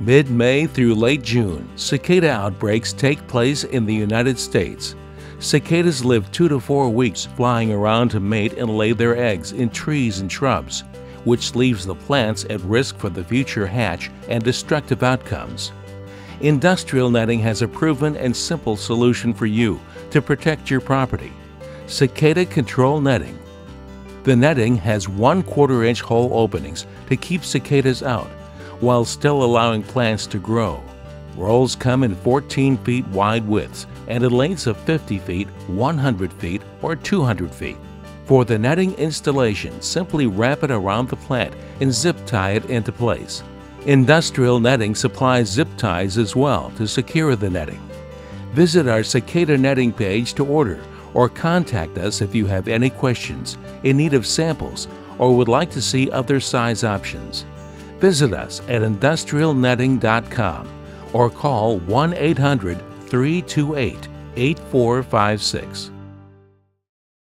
Mid May through late June, cicada outbreaks take place in the United States. Cicadas live two to four weeks flying around to mate and lay their eggs in trees and shrubs, which leaves the plants at risk for the future hatch and destructive outcomes. Industrial netting has a proven and simple solution for you to protect your property. Cicada Control Netting. The netting has one quarter inch hole openings to keep cicadas out while still allowing plants to grow. Rolls come in 14 feet wide widths and in lengths of 50 feet, 100 feet, or 200 feet. For the netting installation, simply wrap it around the plant and zip tie it into place. Industrial netting supplies zip ties as well to secure the netting. Visit our cicada netting page to order or contact us if you have any questions, in need of samples, or would like to see other size options. Visit us at industrialnetting.com or call 1 800 328 8456.